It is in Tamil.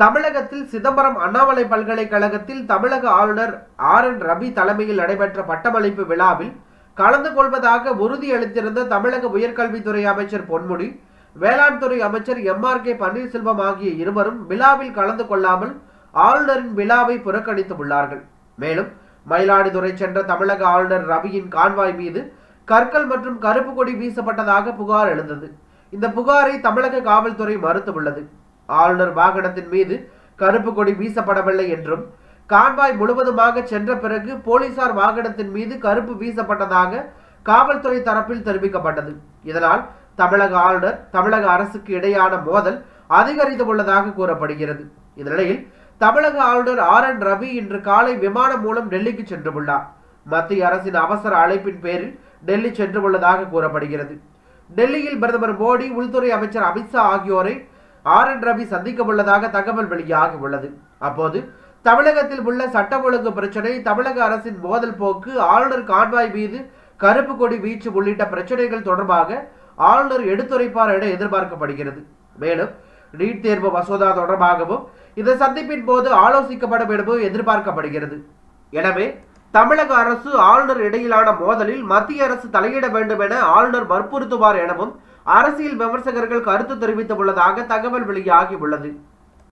தமிழகத்தில் சிதம்பரம் அண்ணாமலை பல்கலைக்கழகத்தில் தமிழக ஆளுநர் ஆர் என் ரவி தலைமையில் நடைபெற்ற பட்டமளிப்பு விழாவில் கலந்து கொள்வதாக உறுதியளித்திருந்த தமிழக உயர்கல்வித்துறை அமைச்சர் பொன்முடி வேளாண் துறை அமைச்சர் எம் ஆர் கே பன்னீர்செல்வம் ஆகிய இருவரும் விழாவில் கலந்து கொள்ளாமல் ஆளுநரின் விழாவை புறக்கணித்துள்ளார்கள் மேலும் மயிலாடுதுறை சென்ற தமிழக ஆளுநர் ரவியின் கான்வாய் மீது கற்கள் மற்றும் கருப்பு கொடி வீசப்பட்டதாக புகார் எழுந்தது. இந்த புகாரை தமிழக காவல்துறை மறுத்துள்ளது. ஆளுநர் வாகனத்தின் மீது கருப்பு கொடி வீசப்படவில்லை என்றும் கான்வாய் முழுவதுமாக சென்ற பிறகு போலீசார் வாகனத்தின் மீது கருப்பு வீசப்பட்டதாக காவல்துறை தரப்பில் தெரிவிக்கப்பட்டது. இதனால் தமிழக ஆளுநர் தமிழக அரசுக்கு இடையான மோதல் அதிகரித்து உள்ளதாக கூறப்படுகிறது. இந்நிலையில் தமிழக ஆளுநர் ஆர் என் ரவி இன்று காலை விமானம் மூலம் டெல்லிக்கு சென்றுள்ளார். மத்திய அரசின் அவசர அழைப்பின் பேரில் டெல்லி சென்றுள்ளதாக கூறப்படுகிறது. டெல்லியில் பிரதமர் மோடி உள்துறை அமைச்சர் அமித்ஷா ஆகியோரை ஆர் என் ரவி சந்திக்க உள்ளதாக தகவல் வெளியாக உள்ளது. அப்போது தமிழகத்தில் உள்ள சட்ட ஒழுங்கு பிரச்சனை தமிழக அரசின் மோதல் போக்கு ஆளுநர் கான்வாய் மீது கருப்பு கொடி வீச்சு உள்ளிட்ட பிரச்சனைகள் தொடர்பாக ஆளுநர் எடுத்துரைப்பார் என எதிர்பார்க்கப்படுகிறது. மேலும் நீட் தேர்வு மசோதா தொடர்பாகவும் இந்த சந்திப்பின் போது ஆலோசிக்கப்படும் எனவும் எதிர்பார்க்கப்படுகிறது. எனவே தமிழக அரசு ஆளுநர் இடையிலான மோதலில் மத்திய அரசு தலையிட வேண்டும் என ஆளுநர் வற்புறுத்துவார் எனவும் அரசியல் விமர்சகர்கள் கருத்து தெரிவித்துள்ளதாக தகவல் வெளியாகியுள்ளது.